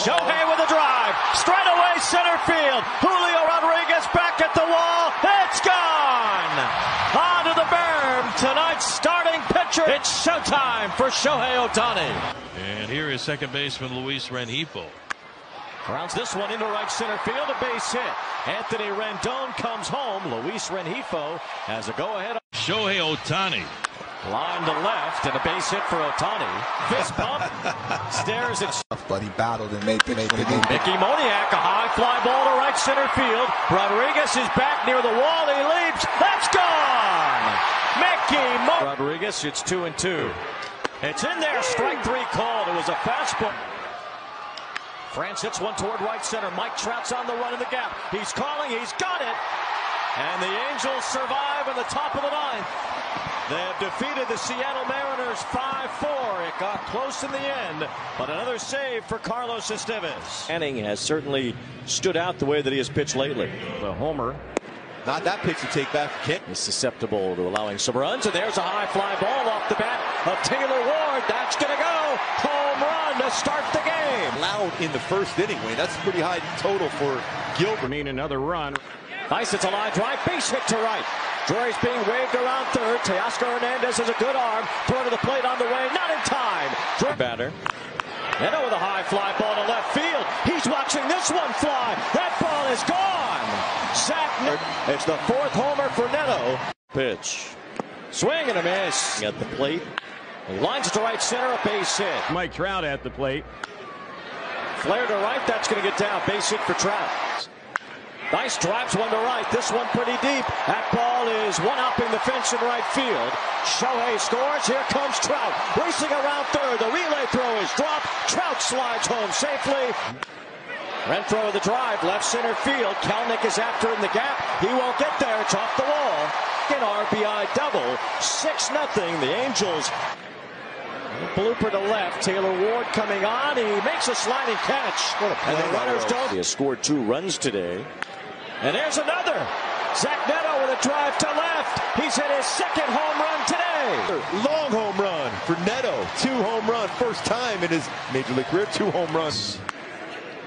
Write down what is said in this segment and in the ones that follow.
Shohei with a drive. Straight away center field. Julio Rodriguez back at the wall. It's gone. Onto the berm. Tonight's starting pitcher. It's showtime for Shohei Ohtani. And here is second baseman Luis Rengifo. Grounds this one into right center field. A base hit. Anthony Rendon comes home. Luis Rengifo has a go-ahead. Shohei Ohtani. Line to left and a base hit for Ohtani. Fist bump. Stares at But he battled and made, the made, made, made Mickey Moniak. A high fly ball to right center field. Rodriguez is back near the wall. He leaps. That's gone. Mickey Mo Rodriguez. It's two and two. It's in there. Strike three called. It was a fastball. France hits one toward right center. Mike Trout's on the run in the gap. He's calling. He's got it. And the Angels survive in the top of the ninth. They have defeated the Seattle Mariners 5-4. It got close in the end, but another save for Carlos Estevez. Henning has certainly stood out the way that he has pitched lately. The homer Not that pitch to take back for Kent. is susceptible to allowing some runs, and there's a high fly ball off the bat of Taylor Ward. That's going to go. Home run to start the game. Loud in the first inning, Wayne. That's a pretty high total for Gilbert. Need another run. Nice, it's a line drive, base hit to right. Drury's being waved around third. Teoscar Hernandez has a good arm. Throw to the plate on the way, not in time. Drury batter. Neto oh, with a high fly ball to left field. He's watching this one fly. That ball is gone. Zach Neto. It's the fourth homer for Neto. Pitch. Swing and a miss at the plate. He lines it to right center, a base hit. Mike Trout at the plate. Flare to right, that's going to get down. Base hit for Trout. Nice drives one to right. This one pretty deep. That ball is one upping the fence in right field. Shohei scores. Here comes Trout. Racing around third. The relay throw is dropped. Trout slides home safely. Renfroe with the drive. Left center field. Kelenic is after in the gap. He won't get there. It's off the wall. An RBI double. 6 nothing. The Angels Blooper to left. Taylor Ward coming on. He makes a sliding catch. and the runners don't. He has scored two runs today. And there's another. Zach Neto with a drive to left. He's hit his second home run today. Long home run for Neto. Two home run. First time in his major league career. Two home runs.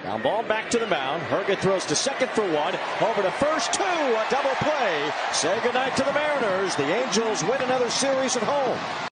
Now ball back to the mound. Herget throws to second for one. Over to first two. A double play. Say goodnight to the Mariners. The Angels win another series at home.